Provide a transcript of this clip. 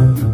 嗯。